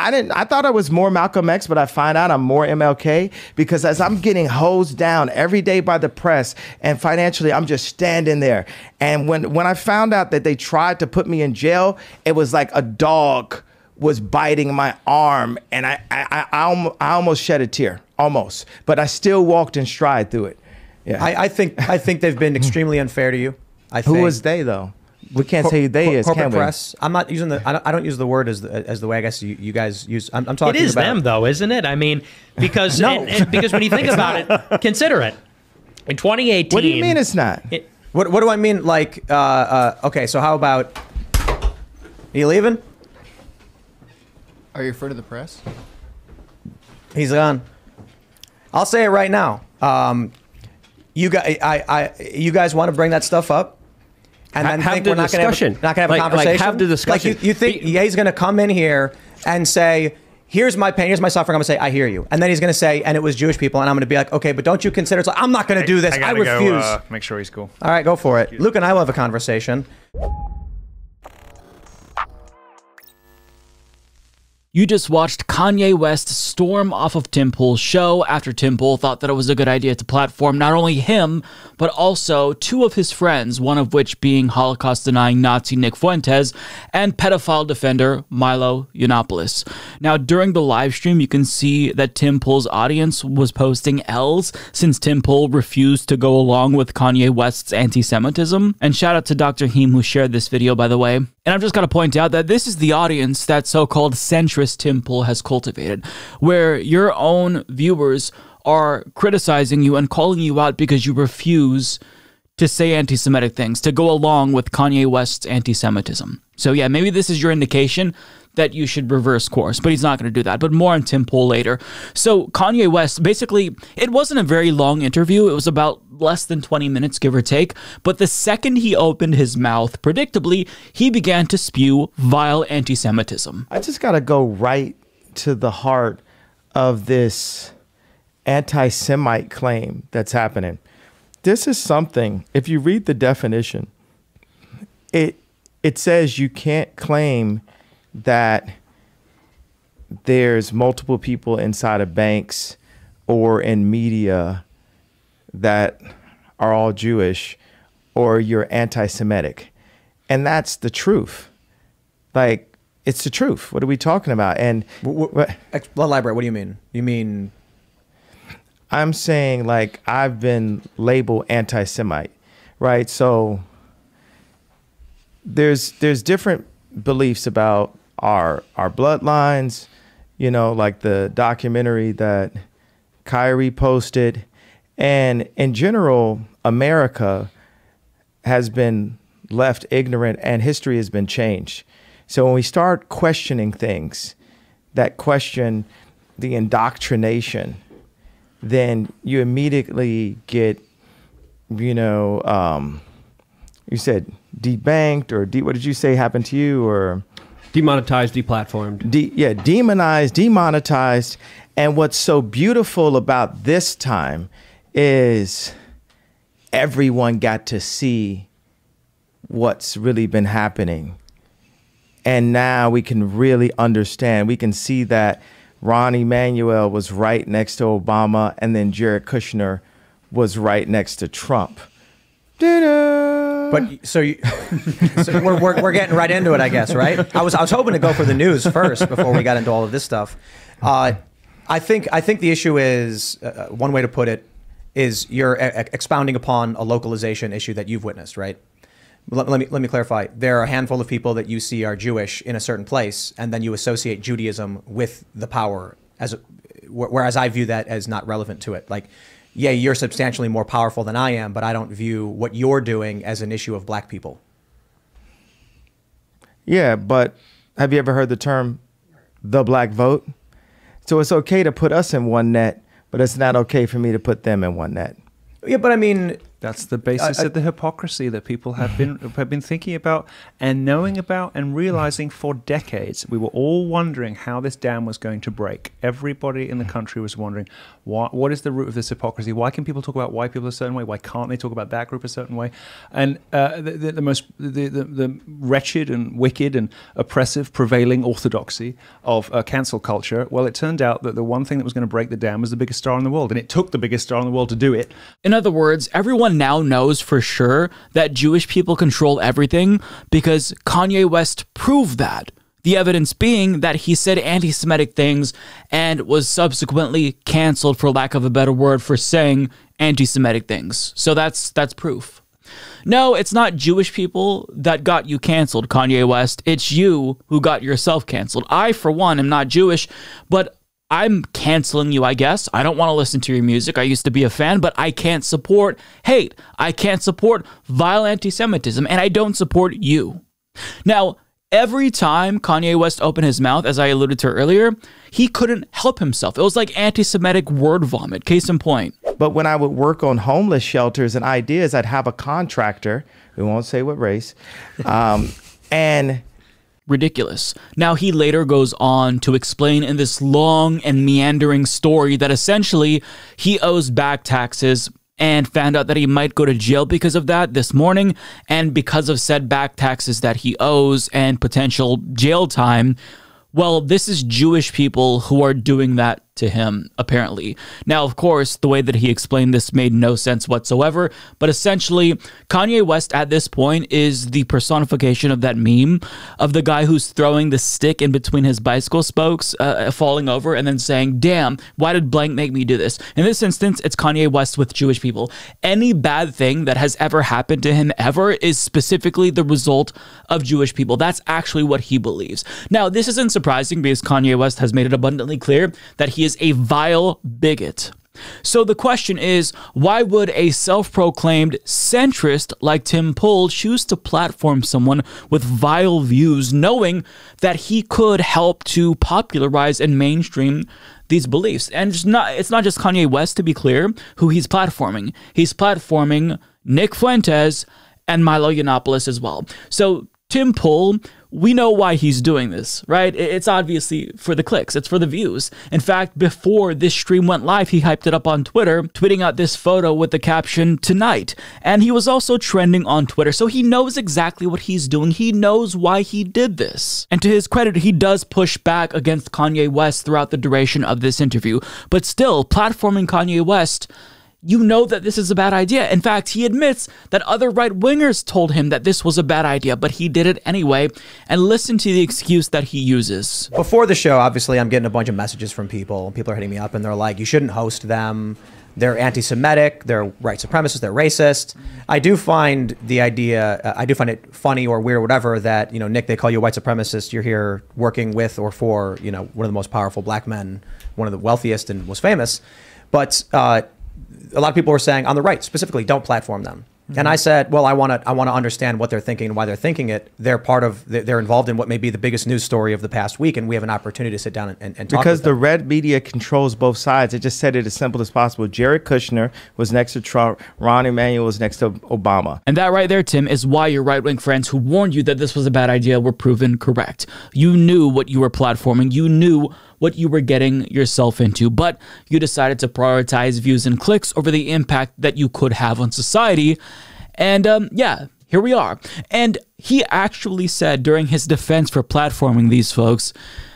I didn't. I thought I was more Malcolm X, but I find out I'm more MLK because as I'm getting hosed down every day by the press and financially, I'm just standing there. And when when I found out that they tried to put me in jail, it was like a dog was biting my arm, and I I, I, I almost shed a tear, almost. But I still walked in stride through it. Yeah. I, I think I think they've been extremely unfair to you. I Who was they though? We can't Cor- say who they cor- is, corporate can we? press. I'm not using the. I don't, I don't use the word as the, as the way I guess you, you guys use. I'm, I'm talking is about them, though, isn't it? I mean, because No. and- and because when you think about it, consider it. In 2018, What do you mean it's not? it- What What do I mean? Like, uh, uh, okay, so how about? Are you leaving? Are you afraid of the press? He's gone. I'll say it right now. Um, you guys, I, I, you guys want to bring that stuff up, and Ha- then have think the we're not going to have, discussion. not gonna have Like- a like, conversation. have the discussion. Like you, you think Be- yeah, he's going to come in here and say, "Here's my pain. Here's my suffering." I'm going to say, "I hear you," and then he's going to say, "And it was Jewish people," and I'm going to be like, "Okay, but don't you consider?" It's like, I'm not going to do this. I, gotta refuse. Go, uh, make sure he's cool. All right, go for it. Luke and I will have a conversation. You just watched Kanye West storm off of Tim Pool's show after Tim Pool thought that it was a good idea to platform not only him, but also two of his friends, one of which being Holocaust denying Nazi Nick Fuentes and pedophile defender Milo Yiannopoulos. Now, during the live stream, you can see that Tim Pool's audience was posting L's since Tim Pool refused to go along with Kanye West's anti Semitism. And shout out to Dr. Heem who shared this video, by the way. And I've just got to point out that this is the audience that so called centrist Tim Pool has cultivated, where your own viewers are criticizing you and calling you out because you refuse to say anti Semitic things, to go along with Kanye West's anti Semitism. So, yeah, maybe this is your indication that you should reverse course, but he's not going to do that. But more on Tim Pool later. So, Kanye West, basically, it wasn't a very long interview. It was about less than 20 minutes, give or take. But the second he opened his mouth, predictably, he began to spew vile anti Semitism. I just got to go right to the heart of this anti Semite claim that's happening. This is something, if you read the definition, it, it says you can't claim that there's multiple people inside of banks or in media that are all Jewish or you're anti Semitic. And that's the truth. Like, it's the truth. What are we talking about? And what, Well, library. What do you mean? You mean I'm saying, like, I've been labeled anti Semite, right? So there's there's different beliefs about our our bloodlines, you know, like the documentary that Kyrie posted. And in general, America has been left ignorant and history has been changed. So when we start questioning things that question the indoctrination, then you immediately get, you know, um, you said debanked or de- what did you say happened to you or Demonetized, deplatformed. de- yeah, demonized, demonetized. And what's so beautiful about this time is everyone got to see what's really been happening. And now we can really understand. We can see that Rahm Emanuel was right next to Obama, and then Jared Kushner was right next to Trump. Ta-da! But so, you, so we're, we're, we're getting right into it, I guess, right? I was I was hoping to go for the news first before we got into all of this stuff. Uh, I think I think the issue is uh, one way to put it is you're expounding upon a localization issue that you've witnessed, right? Let, let me let me clarify. There are a handful of people that you see are Jewish in a certain place, and then you associate Judaism with the power as, whereas I view that as not relevant to it. Like, yeah, you're substantially more powerful than I am, but I don't view what you're doing as an issue of black people. Yeah, but have you ever heard the term the black vote? So it's okay to put us in one net, but it's not okay for me to put them in one net. Yeah, but I mean, That's the basis I- I- of the hypocrisy that people have been have been thinking about and knowing about and realizing for decades. We were all wondering how this dam was going to break. Everybody in the country was wondering what what is the root of this hypocrisy? Why can people talk about white people a certain way? Why can't they talk about that group a certain way? And uh, the, the, the most the, the, the wretched and wicked and oppressive prevailing orthodoxy of uh, cancel culture. Well, it turned out that the one thing that was going to break the dam was the biggest star in the world, and it took the biggest star in the world to do it. In other words, everyone now knows for sure that Jewish people control everything because Kanye West proved that. The evidence being that he said anti Semitic things and was subsequently canceled, for lack of a better word, for saying anti Semitic things. So that's that's proof. No, it's not Jewish people that got you canceled, Kanye West. It's you who got yourself canceled. I, for one, am not Jewish, but I'm canceling you, I guess. I don't want to listen to your music. I used to be a fan, but I can't support hate. I can't support vile anti Semitism, and I don't support you. Now, every time Kanye West opened his mouth, as I alluded to earlier, he couldn't help himself. It was like anti Semitic word vomit. Case in point. But when I would work on homeless shelters and ideas, I'd have a contractor. We won't say what race, um, and ridiculous. Now, he later goes on to explain in this long and meandering story that essentially he owes back taxes and found out that he might go to jail because of that this morning. And because of said back taxes that he owes and potential jail time, well, this is Jewish people who are doing that to him, apparently. Now, of course, the way that he explained this made no sense whatsoever, but essentially, Kanye West at this point is the personification of that meme of the guy who's throwing the stick in between his bicycle spokes, uh, falling over, and then saying, Damn, why did blank make me do this? In this instance, it's Kanye West with Jewish people. Any bad thing that has ever happened to him ever is specifically the result of Jewish people. That's actually what he believes. Now, this isn't surprising because Kanye West has made it abundantly clear that he is a vile bigot. So the question is why would a self proclaimed centrist like Tim Pool choose to platform someone with vile views, knowing that he could help to popularize and mainstream these beliefs? And it's not, it's not just Kanye West, to be clear, who he's platforming. He's platforming Nick Fuentes and Milo Yiannopoulos as well. So Tim Pool, we know why he's doing this, right? It's obviously for the clicks, it's for the views. In fact, before this stream went live, he hyped it up on Twitter, tweeting out this photo with the caption tonight. And he was also trending on Twitter, so he knows exactly what he's doing. He knows why he did this. And to his credit, he does push back against Kanye West throughout the duration of this interview. But still, platforming Kanye West you know that this is a bad idea. In fact, he admits that other right wingers told him that this was a bad idea, but he did it anyway. And listen to the excuse that he uses. Before the show, obviously, I'm getting a bunch of messages from people. People are hitting me up and they're like, you shouldn't host them. They're anti Semitic, they're white supremacists, they're racist. I do find the idea, uh, I do find it funny or weird or whatever that, you know, Nick, they call you a white supremacist. You're here working with or for, you know, one of the most powerful black men, one of the wealthiest and most famous. But, uh, a lot of people were saying on the right specifically, don't platform them. And I mm-hmm. said, well, I want to I want to understand what they're thinking and why they're thinking it. They're part of they're involved in what may be the biggest news story of the past week, and we have an opportunity to sit down and, and, and talk. because the them. red media controls both sides. It just said it as simple as possible. Jared Kushner was next to Trump. Rahm Emanuel was next to Obama. And that right there, Tim, is why your right wing friends who warned you that this was a bad idea were proven correct. You knew what you were platforming, you knew what you were getting yourself into, but you decided to prioritize views and clicks over the impact that you could have on society. And um, yeah, here we are. And he actually said during his defense for platforming these folks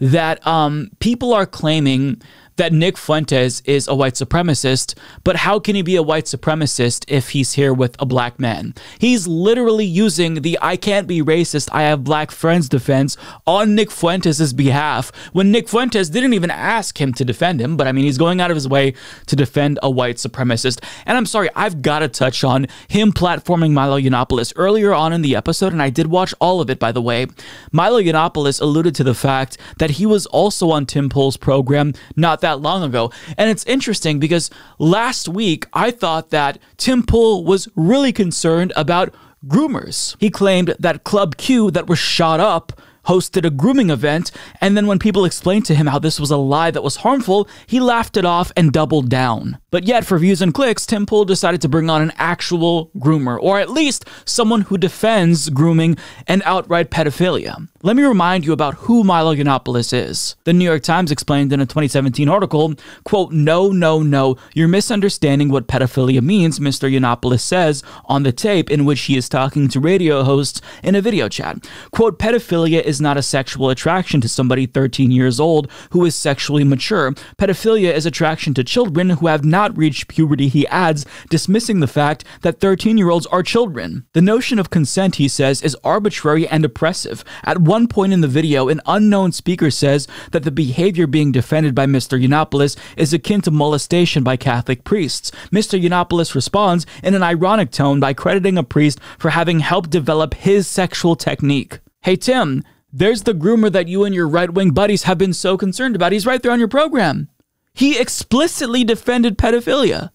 that um, people are claiming that Nick Fuentes is a white supremacist, but how can he be a white supremacist if he's here with a black man? He's literally using the I can't be racist, I have black friends defense on Nick Fuentes' behalf when Nick Fuentes didn't even ask him to defend him, but I mean, he's going out of his way to defend a white supremacist. And I'm sorry, I've got to touch on him platforming Milo Yiannopoulos earlier on in the episode, and I did watch all of it, by the way. Milo Yiannopoulos alluded to the fact that he was also on Tim Pool's program not that long ago. And it's interesting because last week I thought that Tim Pool was really concerned about groomers. He claimed that Club Q that was shot up hosted a grooming event, and then when people explained to him how this was a lie that was harmful, he laughed it off and doubled down. But yet, for views and clicks, Tim Pool decided to bring on an actual groomer, or at least someone who defends grooming and outright pedophilia. Let me remind you about who Milo Yiannopoulos is. The New York Times explained in a 2017 article, quote, no, no, no, you're misunderstanding what pedophilia means, Mr. Yiannopoulos says on the tape in which he is talking to radio hosts in a video chat. Quote, pedophilia is not a sexual attraction to somebody 13 years old who is sexually mature. Pedophilia is attraction to children who have not reached puberty, he adds, dismissing the fact that 13 year olds are children. The notion of consent, he says, is arbitrary and oppressive. At one one point in the video, an unknown speaker says that the behavior being defended by Mr. Yiannopoulos is akin to molestation by Catholic priests. Mr. Yiannopoulos responds in an ironic tone by crediting a priest for having helped develop his sexual technique. Hey, Tim, there's the groomer that you and your right wing buddies have been so concerned about. He's right there on your program. He explicitly defended pedophilia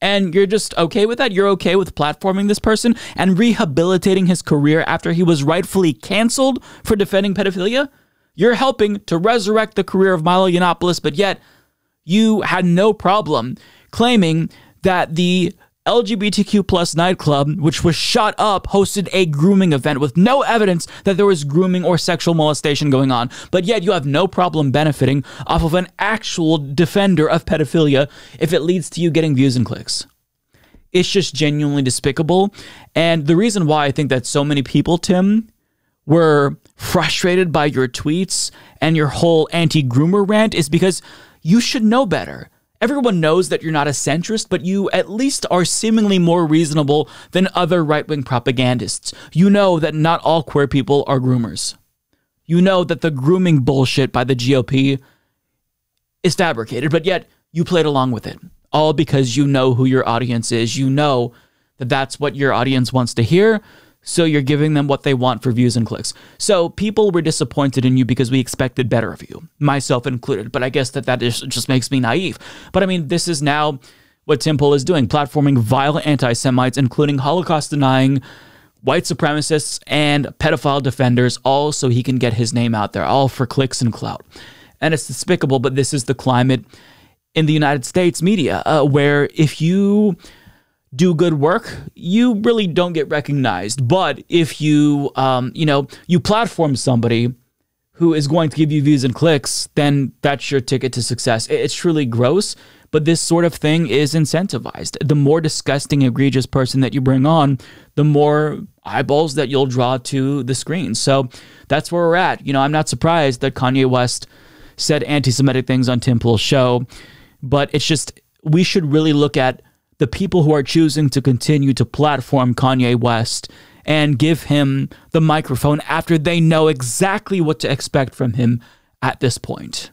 and you're just okay with that? You're okay with platforming this person and rehabilitating his career after he was rightfully canceled for defending pedophilia? You're helping to resurrect the career of Milo Yiannopoulos, but yet you had no problem claiming that the LGBTQ plus nightclub, which was shut up, hosted a grooming event with no evidence that there was grooming or sexual molestation going on. But yet you have no problem benefiting off of an actual defender of pedophilia if it leads to you getting views and clicks. It's just genuinely despicable. And the reason why I think that so many people, Tim, were frustrated by your tweets and your whole anti groomer rant is because you should know better. Everyone knows that you're not a centrist, but you at least are seemingly more reasonable than other right wing propagandists. You know that not all queer people are groomers. You know that the grooming bullshit by the GOP is fabricated, but yet you played along with it. All because you know who your audience is. You know that that's what your audience wants to hear. So you're giving them what they want for views and clicks. So people were disappointed in you because we expected better of you, myself included. But I guess that that is, just makes me naive. But I mean, this is now what Tim Pool is doing, platforming vile anti Semites, including Holocaust denying white supremacists and pedophile defenders, all so he can get his name out there, all for clicks and clout. And it's despicable, but this is the climate in the United States media, uh, where if you do good work, you really don't get recognized. But if you, um, you know, you platform somebody who is going to give you views and clicks, then that's your ticket to success. It's truly gross, but this sort of thing is incentivized. The more disgusting, egregious person that you bring on, the more eyeballs that you'll draw to the screen. So that's where we're at. You know, I'm not surprised that Kanye West said anti Semitic things on Tim Pool's show, but it's just, we should really look at the people who are choosing to continue to platform Kanye West and give him the microphone after they know exactly what to expect from him at this point.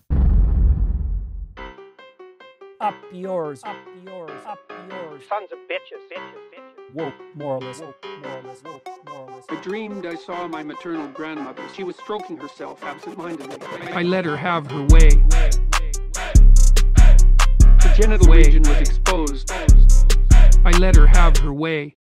Up yours, up yours, up yours. Sons of bitches, bitches, bitches. Woke moralist, woke moralist, woke moralist. I dreamed I saw my maternal grandmother. She was stroking herself absent-mindedly. I let her have her way. Her genital region was exposed. I let her have her way.